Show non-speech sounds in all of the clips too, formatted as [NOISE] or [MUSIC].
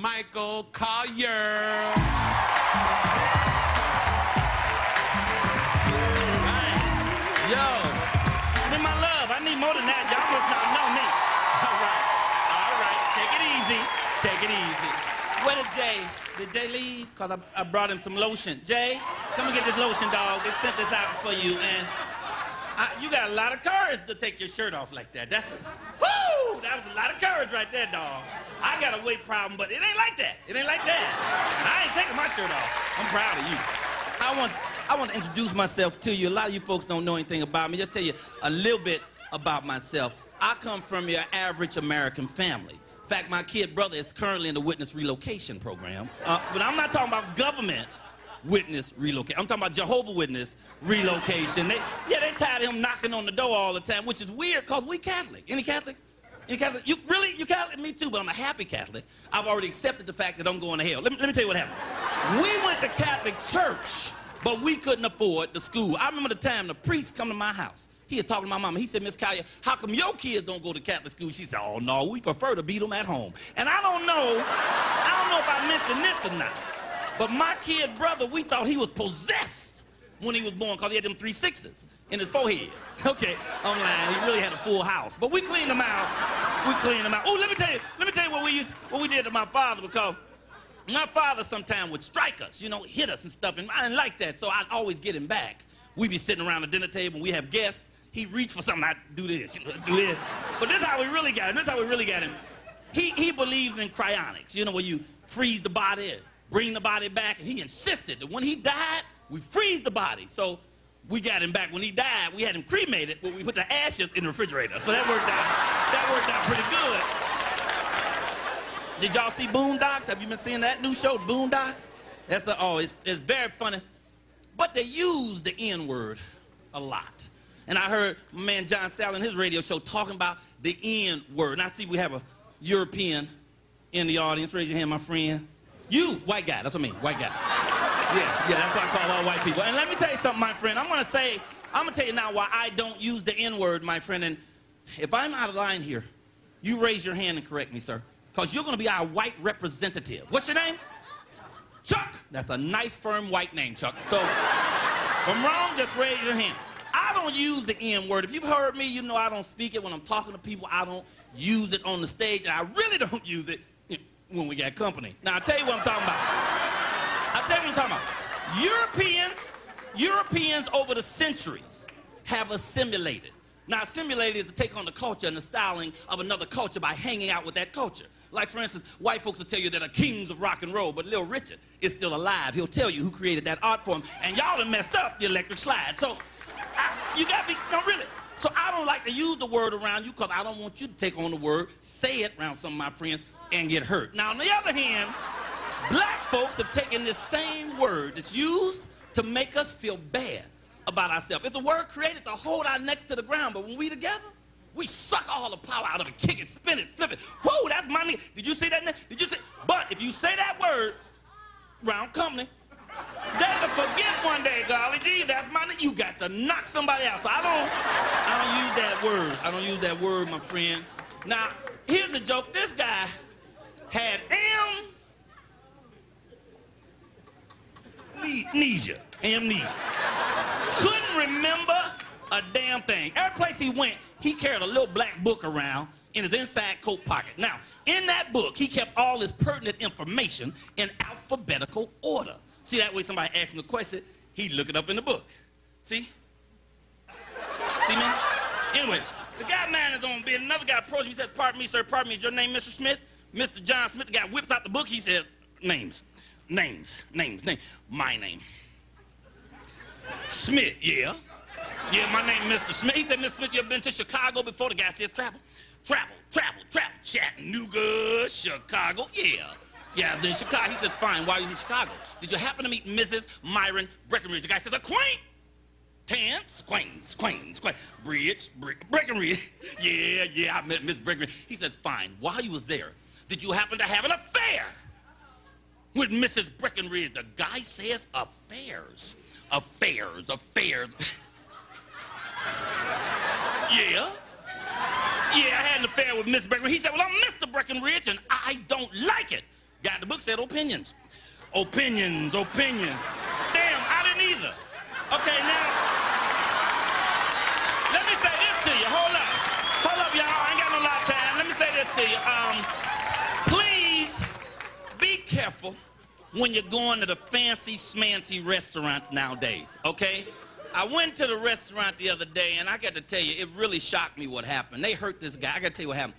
Michael Colyar. Yo, me my love. I need more than that. Y'all must not know me. [LAUGHS] All right, all right. Take it easy. Take it easy. Where did Jay? Did Jay leave? Cause I, I brought him some lotion. Jay, come and get this lotion, dog. They sent this out for you, and I, you got a lot of courage to take your shirt off like that. That's a! That was a lot of courage right there, dog. I got a weight problem, but it ain't like that. It ain't like that. And I ain't taking my shirt off. I'm proud of you. I want, I want to introduce myself to you. A lot of you folks don't know anything about me. Just tell you a little bit about myself. I come from your average American family. In fact, my kid brother is currently in the witness relocation program. Uh, but I'm not talking about government witness relocation. I'm talking about Jehovah Witness relocation. They, yeah, they tired of him knocking on the door all the time, which is weird because we Catholic. Any Catholics? Any Catholic? You really? You Catholic? Me too, but I'm a happy Catholic. I've already accepted the fact that I'm going to hell. Let me, let me tell you what happened. We went to Catholic church, but we couldn't afford the school. I remember the time the priest come to my house. He was talking to my mama. He said, Miss Colyar, how come your kids don't go to Catholic school? She said, oh, no, we prefer to beat them at home. And I don't know, I don't know if I mentioned this or not, but my kid brother, we thought he was possessed when he was born because he had them three sixes in his forehead. [LAUGHS] Okay, I'm lying. He really had a full house. But we cleaned him out. We cleaned him out. Oh, let me tell you, let me tell you what we used, what we did to my father because my father sometimes would strike us, you know, hit us and stuff, and I didn't like that, so I'd always get him back. We'd be sitting around the dinner table, and we have guests. He'd reach for something, I'd do this, do this. But this is how we really got him. This is how we really got him. He, he believes in cryonics, you know, where you freeze the body, bring the body back, and he insisted that when he died, we freeze the body. So we got him back. When he died, we had him cremated, but we put the ashes in the refrigerator. So that worked out, that worked out pretty good. Did y'all see Boondocks? Have you been seeing that new show, Boondocks? That's a, oh, it's, it's very funny. But they use the N word a lot. And I heard my man John Sal in his radio show talking about the N word. And I see we have a European in the audience. Raise your hand, my friend. You, white guy. That's what I mean, white guy. Yeah, yeah, that's what I call all white people. And let me tell you something, my friend. I'm gonna say, I'm gonna tell you now why I don't use the N word, my friend. And if I'm out of line here, you raise your hand and correct me, sir. Because you're gonna be our white representative. What's your name? Chuck. That's a nice, firm white name, Chuck. So, if I'm wrong, just raise your hand. I don't use the N word. If you've heard me, you know I don't speak it when I'm talking to people. I don't use it on the stage, and I really don't [LAUGHS] use it when we got company. Now, I'll tell you what I'm talking about. Tell what I'm talking about. Europeans, Europeans over the centuries have assimilated. Now, assimilated is to take on the culture and the styling of another culture by hanging out with that culture. Like, for instance, white folks will tell you they're the kings of rock and roll, but Little Richard is still alive. He'll tell you who created that art form, and y'all have messed up the electric slide. So, I, you got me. no, really. So, I don't like to use the word around you because I don't want you to take on the word, say it around some of my friends, and get hurt. Now, on the other hand, black folks have taken this same word that's used to make us feel bad about ourselves. It's a word created to hold our necks to the ground, but when we together, we suck all the power out of it, kick it, spin it, flip it. Whoo, that's my knee. Did you see that? Did you see? But if you say that word round company, they can forget one day, golly gee, that's my knee. You got to knock somebody out. So I don't, I don't use that word. I don't use that word, my friend. Now, here's a joke. This guy had amnesia. Amnesia. Couldn't remember a damn thing. Every place he went, he carried a little black book around in his inside coat pocket. Now, in that book, he kept all his pertinent information in alphabetical order. See, that way somebody asks him a question, he'd look it up in the book. See? See, man? Anyway, the guy man is on bed. Another guy approached him. He says, Pardon me, sir. Pardon me. Is your name Mr. Smith? Mr. John Smith. The guy whips out the book. He says, Names. Names. Names. Names. My name. Smith, yeah. Yeah, my name Mr. Smith. He said, Mr. Smith, you ever been to Chicago before? The guy says, travel. Travel, travel, travel. Chattanooga, Chicago. Yeah. Yeah, I was in Chicago. He says, fine. Why are you in Chicago? Did you happen to meet Mrs. Myron Breckenridge? The guy says, acquaint. Tance, acquaintance, acquaintance, acquaintance. Bridge, Bri- Breckenridge. [LAUGHS] yeah, yeah, I met Miss Breckenridge. He says, fine. While you was there, did you happen to have an affair with Mrs. Breckenridge? The guy says, affairs, affairs, affairs. [LAUGHS] yeah. Yeah, I had an affair with Miss Breckenridge. He said, Well, I'm Mr. Breckenridge, and I don't like it. Got the book said opinions. Opinions, opinions. Damn, I didn't either. Okay, now, let me say this to you. Hold up. Hold up, y'all. I ain't got no lot of time. Let me say this to you. Be careful when you're going to the fancy smancy restaurants nowadays, okay? I went to the restaurant the other day, and I got to tell you, it really shocked me what happened. They hurt this guy. I got to tell you what happened.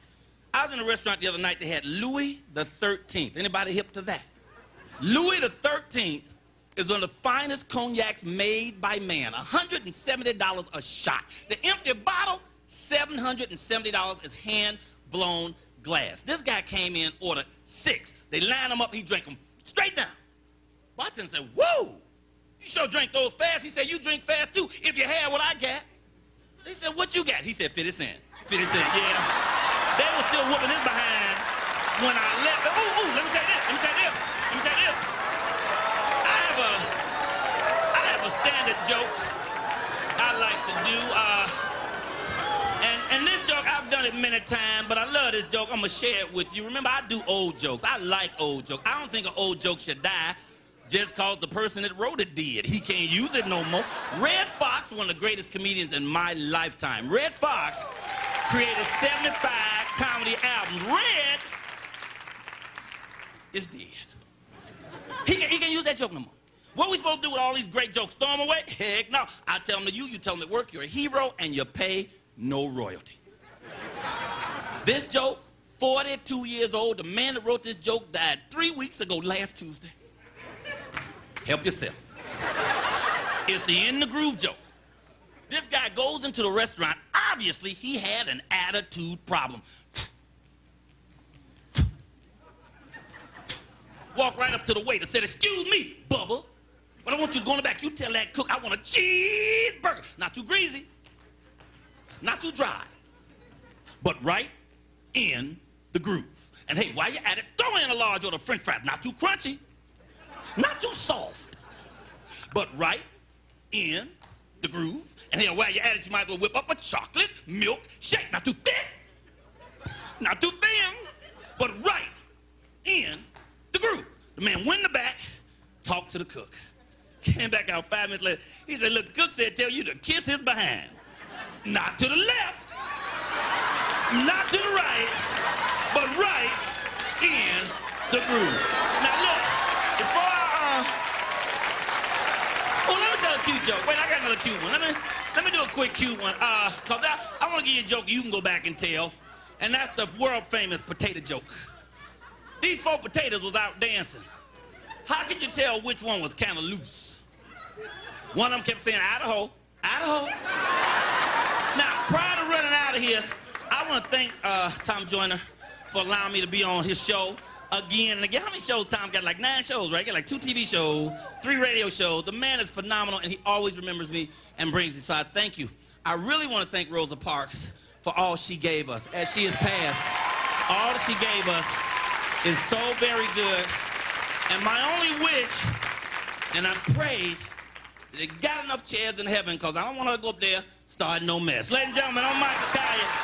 I was in a restaurant the other night. They had Louis the 13th. Anybody hip to that? Louis the 13th is one of the finest cognacs made by man. $170 a shot. The empty bottle, $770 is hand-blown glass. This guy came in, ordered six. They lined him up. He drank them straight down. Bartender said, whoa, you sure drink those fast. He said, you drink fast too, if you had what I got. They said, what you got? He said, 50 cent. 50 cent, yeah. They were still whooping his behind when I left. Ooh, ooh, let me you this. Let me you this. Let me you this. I have a, I have a standard joke I like to do. Uh, many times, but I love this joke. I'm going to share it with you. Remember, I do old jokes. I like old jokes. I don't think an old joke should die just cause the person that wrote it did. He can't use it no more. Redd Foxx, one of the greatest comedians in my lifetime. Redd Foxx created 75 comedy albums. Redd is dead. He, he can't use that joke no more. What are we supposed to do with all these great jokes? Throw them away? [LAUGHS] Heck no. I tell them to you, you tell them at work, you're a hero, and you pay no royalty. This joke, 42 years old, the man that wrote this joke died three weeks ago, last Tuesday. Help yourself. It's the in the groove joke. This guy goes into the restaurant. Obviously, he had an attitude problem. Walk right up to the waiter, said, Excuse me, Bubba, but I want you to go in the back. You tell that cook I want a cheeseburger. Not too greasy, not too dry, but right in the groove. And hey, while you're at it, throw in a large order of french fries. Not too crunchy, not too soft, but right in the groove. And hey, while you're at it, you might as well whip up a chocolate milk shake. Not too thick, not too thin, but right in the groove. The man went in the back, talked to the cook. Came back out five minutes later. He said, look, the cook said tell you to kiss his behind. Not to the left, not to the right, but right in the groove. Now look, before I, uh... Oh, let me tell a cute joke. Wait, I got another cute one. Let me, let me do a quick cute one. Uh, cause I, I want to give you a joke you can go back and tell. And that's the world famous potato joke. These four potatoes was out dancing. How could you tell which one was kind of loose? One of them kept saying, Idaho, Idaho. now, prior to running out of here, I want to thank uh, Tom Joyner for allowing me to be on his show again and again. How many shows Tom got? Like nine shows, right? He got like two TV shows, three radio shows. The man is phenomenal, and he always remembers me and brings me. So I thank you. I really want to thank Rosa Parks for all she gave us as she has passed. All that she gave us is so very good. And my only wish, and I prayed, they got enough chairs in heaven because I don't want her to go up there starting no mess. Ladies and gentlemen, I'm Michael Colyar.